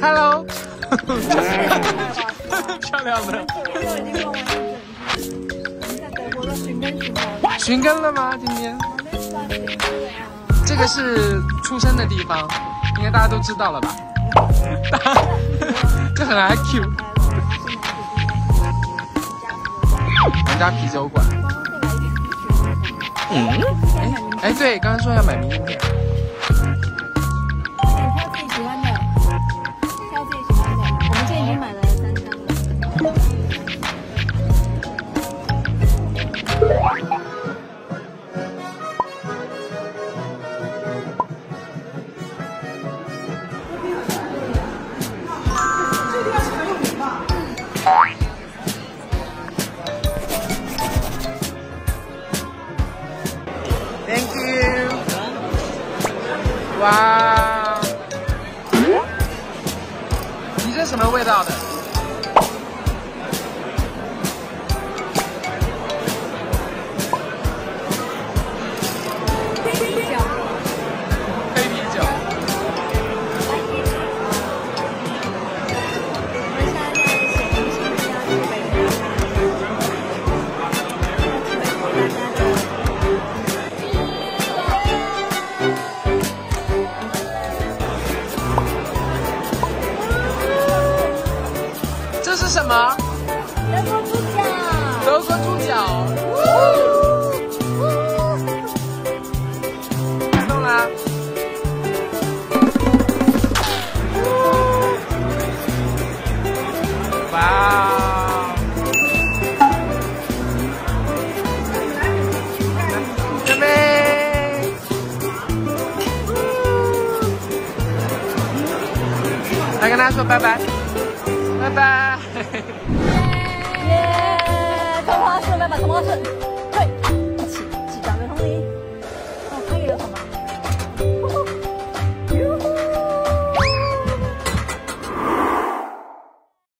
Hello，漂亮的。寻根了吗？今天？这个是出生的地方，应该大家都知道了吧？这很 IQ。人家啤酒馆。嗯？哎哎，对，刚刚说要买明信片。哇！你这什么味道的？这是什么？德国猪脚。德国猪脚。看动啦！哇！准备！来跟大家说拜拜。拜拜！